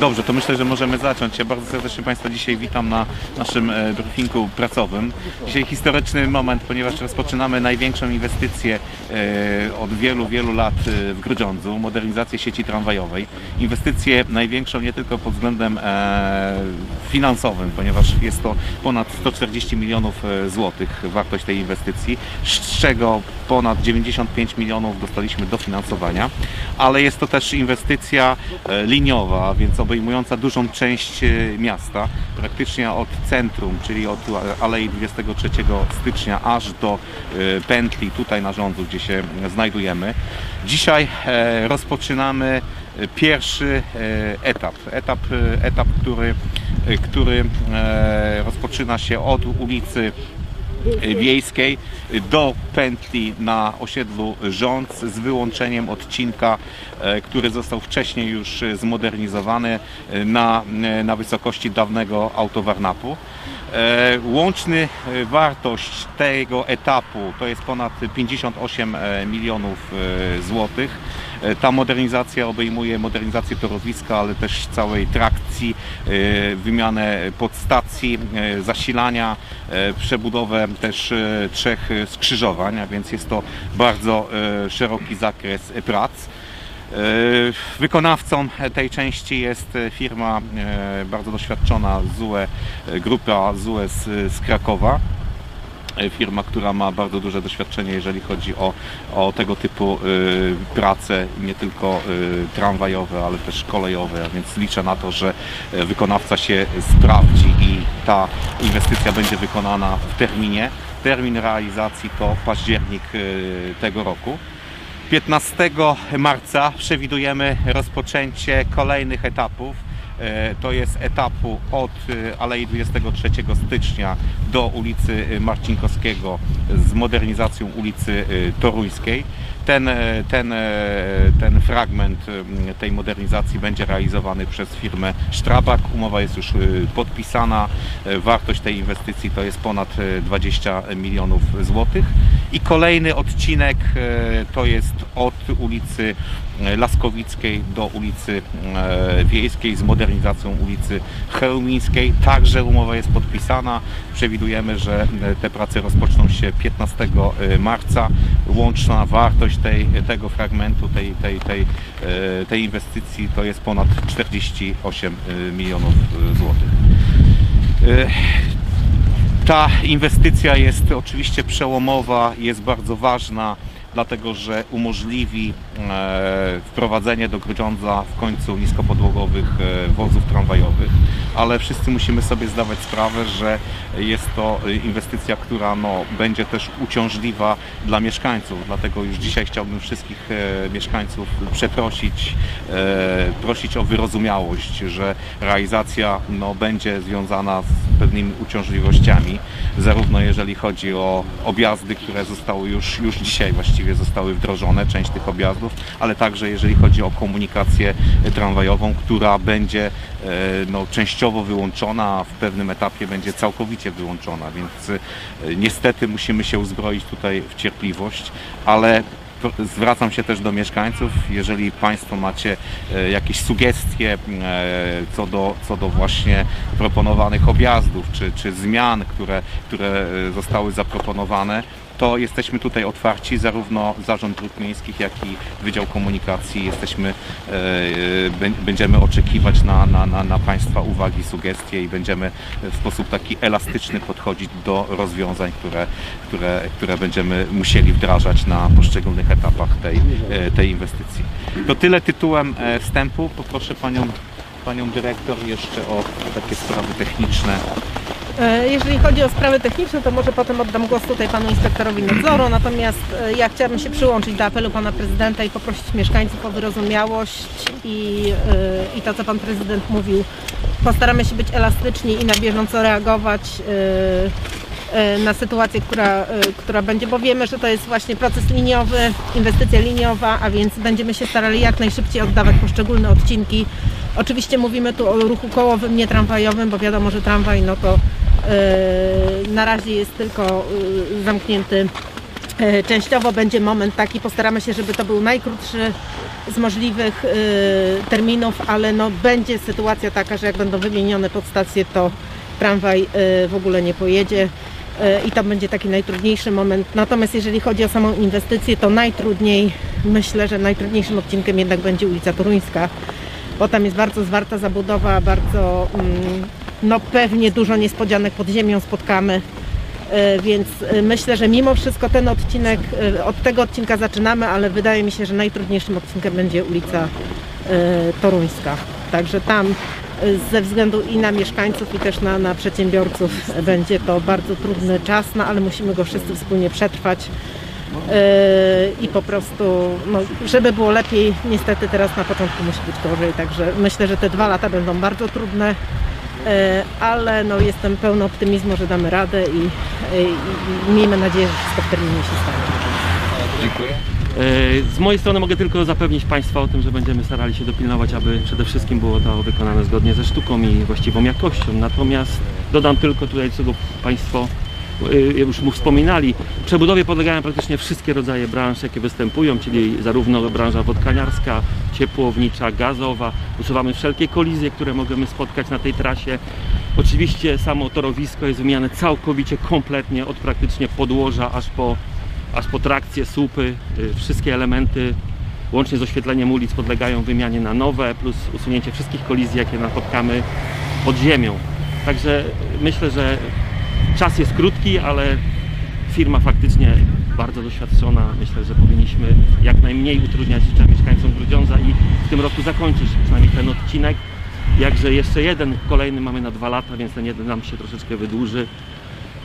Dobrze, to myślę, że możemy zacząć. Ja bardzo serdecznie Państwa dzisiaj witam na naszym e, briefingu pracowym. Dzisiaj historyczny moment, ponieważ rozpoczynamy największą inwestycję e, od wielu, wielu lat e, w Grudziądzu, modernizację sieci tramwajowej. Inwestycję największą nie tylko pod względem finansowym, ponieważ jest to ponad 140 milionów złotych wartość tej inwestycji, z czego ponad 95 milionów dostaliśmy dofinansowania, ale jest to też inwestycja liniowa, więc obejmująca dużą część e, miasta, praktycznie od centrum, czyli od Alei 23 stycznia aż do e, pętli tutaj na rządu, gdzie się znajdujemy. Dzisiaj e, rozpoczynamy pierwszy etap, etap, etap który, który rozpoczyna się od ulicy wiejskiej do pętli na osiedlu Rządz z wyłączeniem odcinka, e, który został wcześniej już zmodernizowany e, na, e, na wysokości dawnego autowarnapu. Łączny wartość tego etapu to jest ponad 58 e, milionów złotych. E, Ta modernizacja obejmuje modernizację torowiska, ale też całej trakcji, e, wymianę podstacji, e, zasilania, przebudowę też trzech skrzyżowań, a więc jest to bardzo szeroki zakres prac. Wykonawcą tej części jest firma bardzo doświadczona ZUE, grupa ZUE z, z Krakowa. E, Firma, która ma bardzo duże doświadczenie, jeżeli chodzi o, o tego typu y, prace, nie tylko y, tramwajowe, ale też kolejowe, a więc liczę na to, że wykonawca się sprawdzi i ta inwestycja będzie wykonana w terminie. Termin realizacji to październik y, tego roku. 15 marca przewidujemy rozpoczęcie kolejnych etapów. E, To jest etapu od e, Alei 23 stycznia do ulicy e, Marcinkowskiego z modernizacją ulicy Toruńskiej. Ten, ten, ten fragment tej modernizacji będzie realizowany przez firmę Strabag. Umowa jest już podpisana. Wartość tej inwestycji to jest ponad e, 20 milionów złotych. I kolejny odcinek e, to jest od ulicy e, Laskowickiej do ulicy e, Wiejskiej z modernizacją ulicy Chełmińskiej. Także umowa jest podpisana. Przewidujemy, że te prace rozpoczną się 15 marca. Łączna wartość tej, tego fragmentu, tej, tej, tej, tej inwestycji to jest ponad 48 milionów złotych. Ta inwestycja jest oczywiście przełomowa, jest bardzo ważna, dlatego że umożliwi e, wprowadzenie do Grudziądza w końcu niskopodłogowych e, wozów tramwajowych, ale wszyscy musimy sobie zdawać sprawę, że jest to inwestycja, która no, będzie też uciążliwa dla mieszkańców, dlatego już dzisiaj chciałbym wszystkich e, mieszkańców przeprosić, prosić o wyrozumiałość, że realizacja no, będzie związana z pewnymi uciążliwościami, zarówno jeżeli chodzi o objazdy, które zostały już, już dzisiaj właściwie zostały wdrożone, część tych objazdów, ale także jeżeli chodzi o komunikację tramwajową, która będzie e, no, częściowo wyłączona, a w pewnym etapie będzie całkowicie wyłączona, więc e, niestety musimy się uzbroić tutaj w cierpliwość, ale Zwracam się też do mieszkańców, jeżeli Państwo macie e, jakieś sugestie e, co do, co do właśnie proponowanych objazdów czy, czy zmian, które, które e, zostały zaproponowane, to jesteśmy tutaj otwarci, zarówno Zarząd Dróg Miejskich, jak i Wydział Komunikacji. Jesteśmy, e, e, bę- będziemy oczekiwać na, na, na, na Państwa uwagi, sugestie i będziemy w sposób taki elastyczny podchodzić do rozwiązań, które, które, które będziemy musieli wdrażać na poszczególnych etapach tej, e, tej inwestycji. To tyle tytułem wstępu. Poproszę Panią, Panią Dyrektor jeszcze o takie sprawy techniczne. E, Jeżeli chodzi o sprawy techniczne, to może potem oddam głos tutaj panu inspektorowi nadzoru, natomiast e, ja chciałabym się przyłączyć do apelu pana prezydenta i poprosić mieszkańców o wyrozumiałość i, e, i to, co pan prezydent mówił. Postaramy się być elastyczni i na bieżąco reagować na sytuację, która, która będzie, bo wiemy, że to jest właśnie proces liniowy, inwestycja liniowa, a więc będziemy się starali jak najszybciej oddawać poszczególne odcinki. Oczywiście mówimy tu o ruchu kołowym, nie tramwajowym, bo wiadomo, że tramwaj no to na razie jest tylko e, zamknięty E, Częściowo będzie moment taki, postaramy się, żeby to był najkrótszy z możliwych e, terminów, ale no, będzie sytuacja taka, że jak będą wymienione podstacje, to tramwaj e, w ogóle nie pojedzie e, i to będzie taki najtrudniejszy moment. Natomiast jeżeli chodzi o samą inwestycję, to najtrudniej, myślę, że najtrudniejszym odcinkiem jednak będzie ulica Toruńska, bo tam jest bardzo zwarta zabudowa, bardzo, mm, no pewnie dużo niespodzianek pod ziemią spotkamy. E, Więc e, myślę, że mimo wszystko ten odcinek, e, od tego odcinka zaczynamy, ale wydaje mi się, że najtrudniejszym odcinkiem będzie ulica Toruńska. Także tam ze względu i na mieszkańców, i też na, na przedsiębiorców będzie to bardzo trudny czas, no ale musimy go wszyscy wspólnie przetrwać. I po prostu, no, żeby było lepiej, niestety teraz na początku musi być gorzej, także myślę, że te dwa lata będą bardzo trudne. E, ale no, jestem pełna optymizmu, że damy radę i, i, i miejmy nadzieję, że wszystko w terminie się stanie. Dziękuję. E, Z mojej strony mogę tylko zapewnić Państwa o tym, że będziemy starali się dopilnować, aby przede wszystkim było to wykonane zgodnie ze sztuką i właściwą jakością. Natomiast dodam tylko tutaj, czego Państwo e, już mu wspominali, przebudowie podlegają praktycznie wszystkie rodzaje branż, jakie występują, czyli zarówno branża wodkaniarska, ciepłownicza, gazowa. Usuwamy wszelkie kolizje, które możemy spotkać na tej trasie. Oczywiście samo torowisko jest wymieniane całkowicie, kompletnie od praktycznie podłoża aż po aż po trakcje, słupy, y, wszystkie elementy łącznie z oświetleniem ulic podlegają wymianie na nowe, plus usunięcie wszystkich kolizji, jakie napotkamy pod ziemią. Także myślę, że czas jest krótki, ale firma faktycznie bardzo doświadczona. Myślę, że powinniśmy jak najmniej utrudniać życia mieszkańcom Grudziądza i w tym roku zakończyć przynajmniej ten odcinek. Jakże jeszcze jeden kolejny mamy na dwa lata, więc ten jeden nam się troszeczkę wydłuży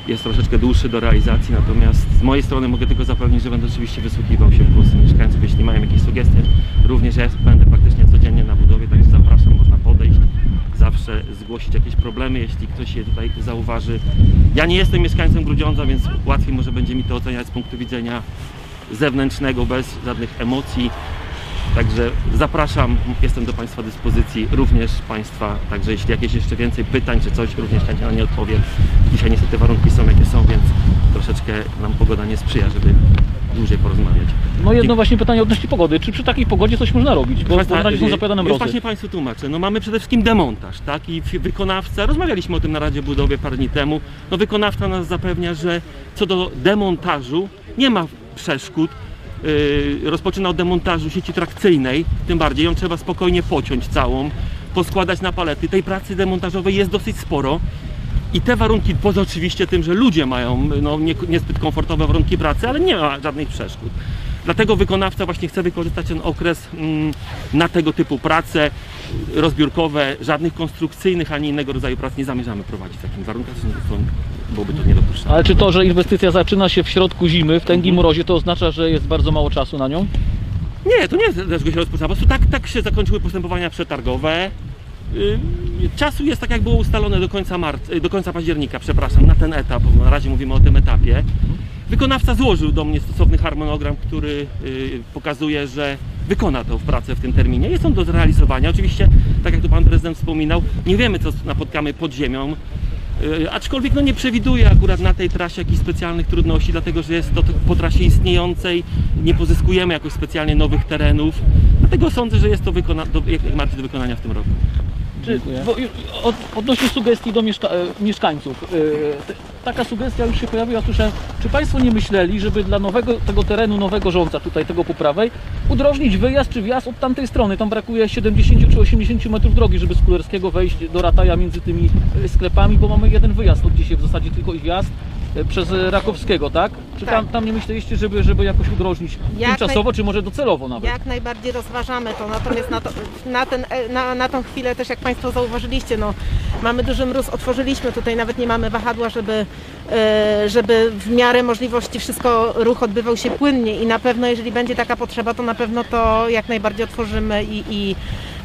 jest troszeczkę dłuższy do realizacji, natomiast z mojej strony mogę tylko zapewnić, że będę oczywiście wysłuchiwał się w głosy mieszkańców, jeśli mają jakieś sugestie. Również ja będę praktycznie codziennie na budowie, także zapraszam, można podejść, zawsze zgłosić jakieś problemy, jeśli ktoś je tutaj zauważy. Ja nie jestem mieszkańcem Grudziądza, więc łatwiej może będzie mi to oceniać z punktu widzenia zewnętrznego, bez żadnych emocji. Także zapraszam, jestem do Państwa dyspozycji, również Państwa, także jeśli jakieś jeszcze więcej pytań czy coś, również chętnie na nie odpowiem. Dzisiaj niestety warunki są jakie są, więc troszeczkę nam pogoda nie sprzyja, żeby dłużej porozmawiać. No jedno właśnie pytanie odnośnie pogody. Czy przy takiej pogodzie coś można robić? Bo Państwa, na razie są zapowiadane mrozy. właśnie Państwu tłumaczę. No mamy przede wszystkim demontaż, tak? I wykonawca, rozmawialiśmy o tym na Radzie Budowy parę dni temu, no wykonawca nas zapewnia, że co do demontażu nie ma przeszkód. Yy, rozpoczyna od demontażu sieci trakcyjnej, tym bardziej ją trzeba spokojnie pociąć całą, poskładać na palety. Tej pracy demontażowej jest dosyć sporo. I te warunki, poza oczywiście tym, że ludzie mają no, nie, niezbyt komfortowe warunki pracy, ale nie ma żadnych przeszkód. Dlatego wykonawca właśnie chce wykorzystać ten okres mm, na tego typu prace rozbiórkowe, żadnych konstrukcyjnych ani innego rodzaju prac nie zamierzamy prowadzić w takim warunkach, byłoby to niedopuszczalne. Ale czy to, że inwestycja zaczyna się w środku zimy, w tęgim mrozie, to oznacza, że jest bardzo mało czasu na nią? Nie, to nie jest dlaczego się rozpoczęła. Po prostu tak, tak się zakończyły postępowania przetargowe. Yy, Czasu jest tak jak było ustalone do końca marca, do końca października, przepraszam, na ten etap, bo na razie mówimy o tym etapie. Wykonawca złożył do mnie stosowny harmonogram, który yy, pokazuje, że wykona tą pracę w tym terminie. Jest on do zrealizowania. Oczywiście, tak jak tu pan prezydent wspominał, nie wiemy co napotkamy pod ziemią. Yy, Aczkolwiek no, nie przewiduję akurat na tej trasie jakichś specjalnych trudności, dlatego że jest to po trasie istniejącej, nie pozyskujemy jakoś specjalnie nowych terenów. Dlatego sądzę, że jest to wykona, do, jak do wykonania w tym roku. Czy, bo, od, odnośnie sugestii do mieszka e, mieszkańców. E, te, taka sugestia już się pojawiła, słyszałem. Czy Państwo nie myśleli, żeby dla nowego tego terenu, nowego rządza, tutaj tego po prawej, udrożnić wyjazd czy wjazd od tamtej strony? Tam brakuje 70 czy 80 metrów drogi, żeby z Kulerskiego wejść do Rataja między tymi e, sklepami, bo mamy jeden wyjazd od dzisiaj w zasadzie tylko i wjazd przez e, Rakowskiego, tak? Czy tam, Tak. tam nie myśleliście, żeby, żeby jakoś udrożnić Jak tymczasowo, czy może docelowo nawet? Jak najbardziej rozważamy to, natomiast na, to, na, ten, e, na, na tą chwilę też jak Państwo zauważyliście, no, mamy duży mróz, otworzyliśmy tutaj, nawet nie mamy wahadła, żeby, e, żeby w miarę możliwości wszystko, ruch odbywał się płynnie i na pewno jeżeli będzie taka potrzeba, to na pewno to jak najbardziej otworzymy i, i,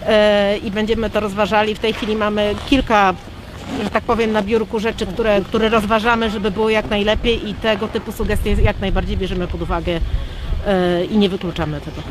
e, i będziemy to rozważali. W tej chwili mamy kilka że tak powiem, na biurku rzeczy, które, które rozważamy, żeby było jak najlepiej i tego typu sugestie jak najbardziej bierzemy pod uwagę e, i nie wykluczamy tego.